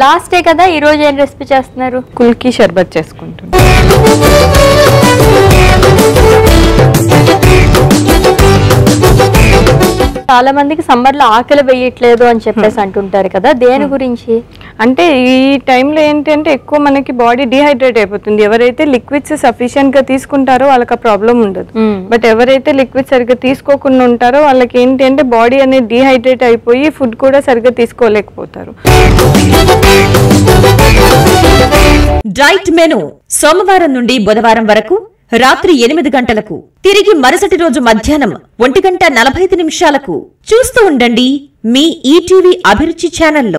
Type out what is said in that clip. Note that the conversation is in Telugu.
లాస్ట్ డే కదా ఈ రోజు ఏం రెసిపీ చేస్తున్నారు? కుల్కి షర్బత్ చేసుకుంటున్నాం. చాలా మందికి సమ్మర్లో ఆకలి వేయట్లేదు అని చెప్పేసి అంటుంటారు కదా దేని గురించి? అంటే ఈ టైంలో ఏంటంటే ఎక్కువ మనకి బాడీ డిహైడ్రేట్ అయిపోతుంది. ఎవరైతే లిక్విడ్స్ సఫిషియెంట్గా తీసుకుంటారో వాళ్ళకి ఆ ప్రాబ్లం ఉండదు. మ్మ్. బట్ ఎవరైతే లిక్విడ్ సరిగ్గా తీసుకోకుండా ఉంటారో వాళ్ళకి ఏంటి అంటే బాడీ అనేది డిహైడ్రేట్ అయిపోయి ఫుడ్ కూడా సరిగ్గా తీసుకోలేకపోతారు. డైట్ మెను సోమవారం నుండి బుధవారం వరకు రాత్రి ఎనిమిది గంటలకు. తిరిగి మరుసటి రోజు మధ్యాహ్నం ఒంటి గంట నలభై ఐదు నిమిషాలకు. చూస్తూ ఉండండి మీ ఈటీవీ అభిరుచి ఛానల్లో.